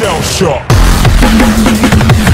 shell shock.